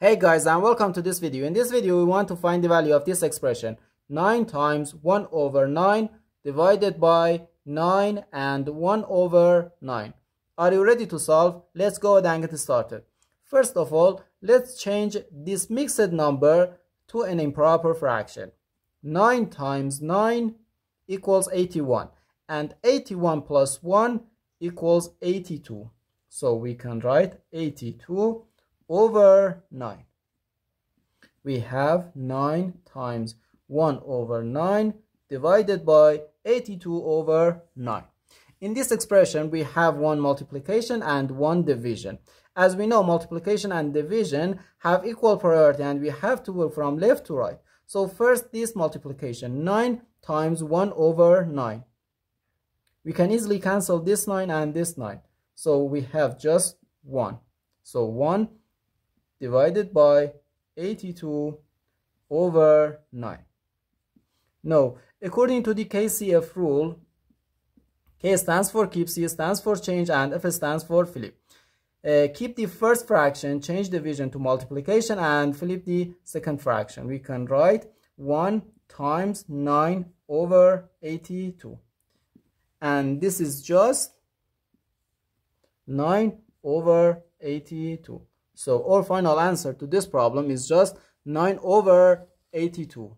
Hey guys and welcome to this video. In this video we want to find the value of this expression 9 times 1 over 9 divided by 9 and 1 over 9. Are you ready to solve? Let's go ahead and get started. First of all, let's change this mixed number to an improper fraction. 9 times 9 equals 81 and 81 plus 1 equals 82. So we can write 82 over 9. We have 9 times 1 over 9 divided by 82 over 9. In this expression, we have one multiplication and one division. As we know, multiplication and division have equal priority and we have to go from left to right. So first this multiplication, 9 times 1 over 9. We can easily cancel this 9 and this 9. So we have just 1. So 1 divided by 82 over 9. Now, according to the KCF rule, K stands for keep, C stands for change, and F stands for flip. Uh, keep the first fraction, change division to multiplication, and flip the second fraction. We can write 1 times 9 over 82. And this is just 9 over 82. So our final answer to this problem is just 9 over 82.